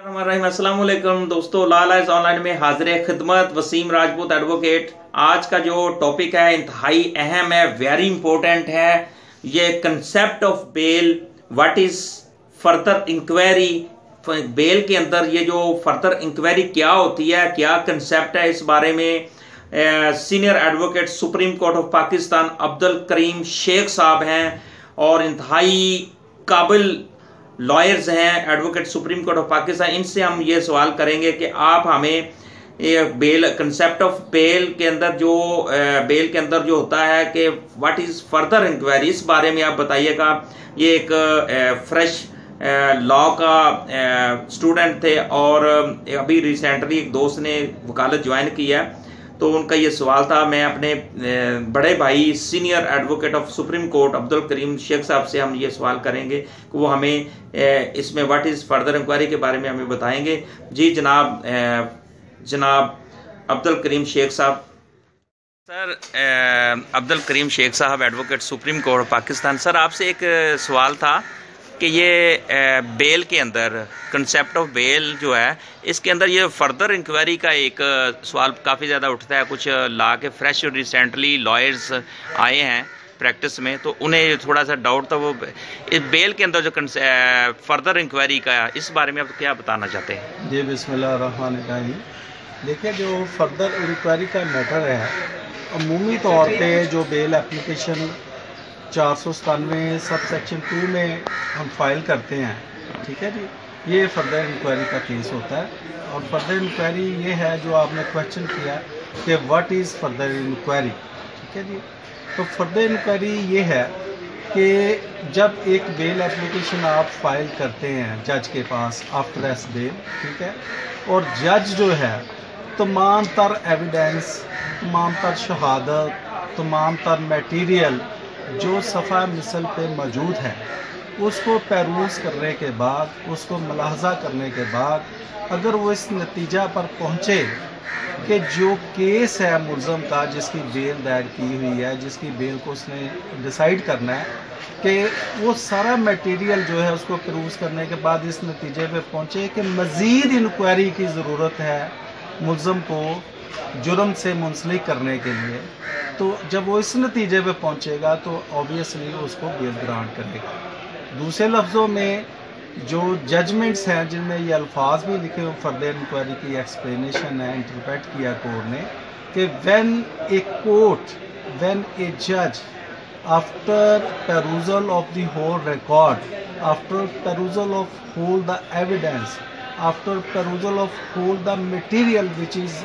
असलम दोस्तों, लाल eyes online में हाजिर खिदमत। वसीम राजपूत एडवोकेट आज का जो टॉपिक है, इंतहाई अहम है वेरी इंपॉर्टेंट है। ये concept of bail what is further inquiry bail के अंदर ये जो फर्दर इंक्वायरी क्या होती है, क्या कंसेप्ट है, इस बारे में senior advocate supreme court of Pakistan Abdul Karim Sheikh साहब हैं। और इंतहाई काबिल लॉयर्स हैं, advocate supreme court of Pakistan, इनसे हम ये सवाल करेंगे कि आप हमें ये बेल कंसेप्ट ऑफ़ बेल के अंदर जो बेल के अंदर जो होता है कि व्हाट इज़ फर्दर इंक्वायरी इस बारे में आप बताइएगा। ये एक फ्रेश लॉ का स्टूडेंट थे और अभी रिसेंटली एक दोस्त ने वकालत ज्वाइन की है। तो उनका ये सवाल था। मैं अपने बड़े भाई senior advocate of supreme court Abdul Karim Sheikh साहब से हम ये सवाल करेंगे कि वो हमें इसमें व्हाट इज़ फर्दर इंक्वायरी के बारे में हमें बताएँगे। जी जनाब जनाब अब्दुल करीम शेख साहब। सर अब्दुल करीम शेख साहब advocate supreme court Pakistan. Sir, आपसे एक सवाल था कि ये बेल के अंदर कंसेप्ट ऑफ़ बेल जो है, इसके अंदर ये फर्दर इंक्वायरी का एक सवाल काफ़ी ज़्यादा उठता है। कुछ ला के फ्रेश रिसेंटली लॉयर्स आए हैं प्रैक्टिस में तो उन्हें थोड़ा सा डाउट था वो, इस बेल के अंदर जो फर्दर इंक्वायरी का इस बारे में आप क्या बताना चाहते हैं? जी बिस्मिल्लाह देखिए, जो फर्दर इंक्वायरी का मैटर है, अमूमी तौर पे जो बेल एप्लीकेशन चार सौ सतानवे सब सेक्शन टू में हम फ़ाइल करते हैं। ठीक है जी? ये फर्दर इंक्वायरी का केस होता है। और फर्दर इंक्वायरी ये है जो आपने क्वेश्चन किया कि व्हाट इज़ फर्दर इंक्वायरी ठीक है जी? तो फर्दर इंक्वायरी ये है कि जब एक बेल एप्लीकेशन आप फ़ाइल करते हैं जज के पास आफ्टर एस बेल ठीक है? और जज जो है, तमाम तर एविडेंस तमाम तर शहादत, तमाम तर मटेरियल जो सफ़ा मिसल पे मौजूद है, उसको पैरूज करने के बाद, उसको मुलाहजा करने के बाद, अगर वो इस नतीजा पर पहुँचे कि जो केस है मुलम का, जिसकी बेल दायर की हुई है, जिसकी बेल को उसने डिसाइड करना है, कि वो सारा मटेरियल जो है उसको प्रूव करने के बाद इस नतीजे पे पहुँचे कि मज़ीद इंक्वायरी की ज़रूरत है मुलम को जुर्म से मुंसलिक करने के लिए तो जब वो इस नतीजे पे पहुंचेगा तो ऑब्वियसली उसको बेल ग्रांट करेगा। दूसरे लफ्ज़ों में जो जजमेंट्स हैं, जिनमें ये अल्फाज भी लिखे हुए फर्दर इंक्वायरी की एक्सप्लेनेशन है इंटरप्रेट किया कोर्ट ने, कि when a court when a जज after perusal of the whole record after perusal of whole the evidence after perusal of whole the material which is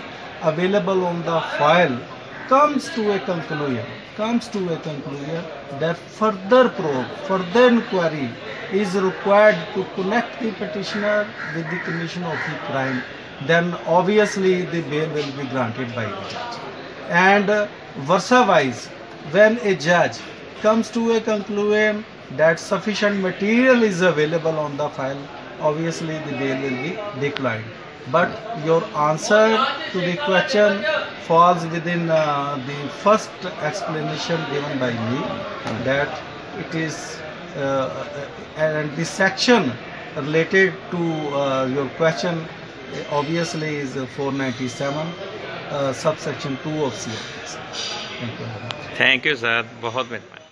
available on the file comes to a conclusion comes to a conclusion that further probe further inquiry is required to connect the petitioner with the commission of the crime. Then obviously the bail will be granted by the judge. And uh, versa wise when a judge comes to a conclusion that sufficient material is available on the file obviously the bail will be declined but your answer to the question falls within uh, the first explanation given by me that it is uh, uh and the section related to uh, your question obviously is 497 uh, subsection 2 of CRS. Thank you, sir. बहुत मेहरबानी